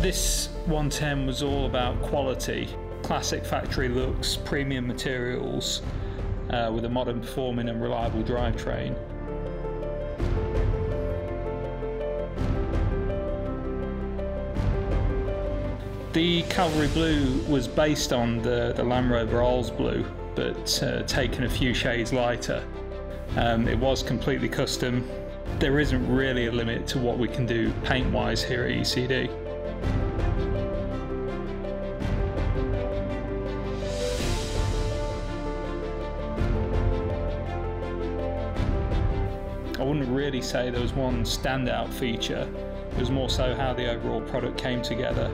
This 110 was all about quality, classic factory looks, premium materials, uh, with a modern performing and reliable drivetrain. The Cavalry Blue was based on the, the Land Rover Olds Blue, but uh, taken a few shades lighter. Um, it was completely custom. There isn't really a limit to what we can do paint-wise here at ECD. I wouldn't really say there was one standout feature. It was more so how the overall product came together.